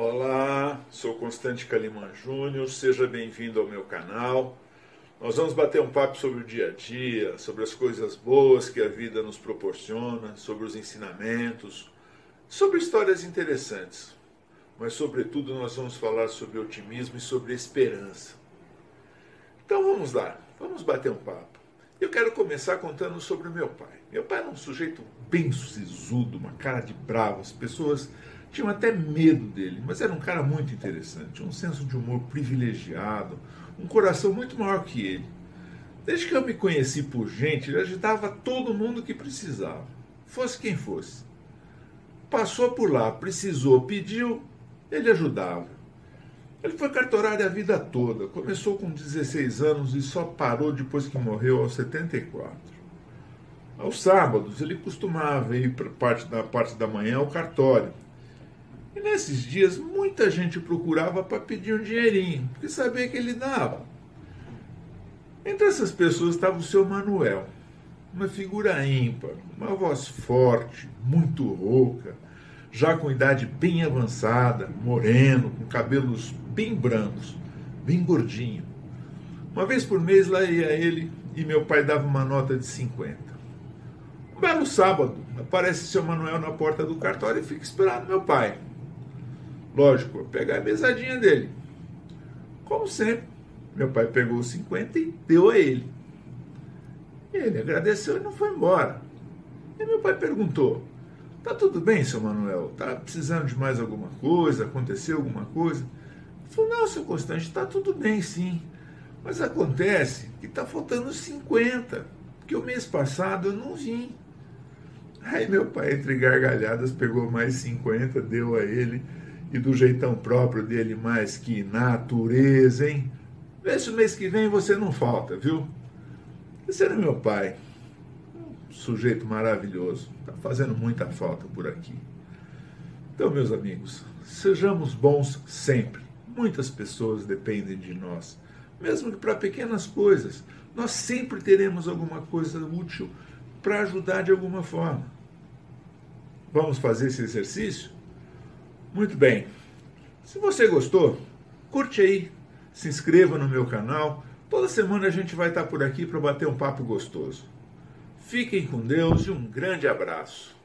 Olá, sou Constante Caliman Júnior, seja bem-vindo ao meu canal. Nós vamos bater um papo sobre o dia a dia, sobre as coisas boas que a vida nos proporciona, sobre os ensinamentos, sobre histórias interessantes. Mas, sobretudo, nós vamos falar sobre otimismo e sobre esperança. Então vamos lá, vamos bater um papo. Eu quero começar contando sobre o meu pai. Meu pai era um sujeito bem sisudo, uma cara de bravo. As pessoas tinham até medo dele, mas era um cara muito interessante, um senso de humor privilegiado, um coração muito maior que ele. Desde que eu me conheci por gente, ele ajudava todo mundo que precisava, fosse quem fosse. Passou por lá, precisou, pediu, ele ajudava. Ele foi cartorário a vida toda, começou com 16 anos e só parou depois que morreu aos 74. Aos sábados, ele costumava ir para parte da parte da manhã ao cartório e nesses dias muita gente procurava para pedir um dinheirinho, porque sabia que ele dava. Entre essas pessoas estava o seu Manuel, uma figura ímpar, uma voz forte, muito rouca, já com idade bem avançada, moreno, com cabelos bem brancos, bem gordinho. Uma vez por mês lá ia ele e meu pai dava uma nota de 50. Um belo sábado, aparece seu Manuel na porta do cartório e fica esperando meu pai. Lógico, pegar a mesadinha dele. Como sempre, meu pai pegou os 50 e deu a ele. Ele agradeceu e não foi embora. E meu pai perguntou: Tá tudo bem, seu Manuel? Tá precisando de mais alguma coisa? Aconteceu alguma coisa? Ele falou: Não, seu Constante, tá tudo bem sim. Mas acontece que tá faltando 50, porque o mês passado eu não vim. Aí meu pai, entre gargalhadas, pegou mais 50, deu a ele e do jeitão próprio dele, mais que natureza, hein? Vê se mês que vem você não falta, viu? Esse era meu pai, um sujeito maravilhoso, está fazendo muita falta por aqui. Então, meus amigos, sejamos bons sempre. Muitas pessoas dependem de nós, mesmo que para pequenas coisas. Nós sempre teremos alguma coisa útil para ajudar de alguma forma. Vamos fazer esse exercício? Muito bem. Se você gostou, curte aí, se inscreva no meu canal. Toda semana a gente vai estar por aqui para bater um papo gostoso. Fiquem com Deus e um grande abraço.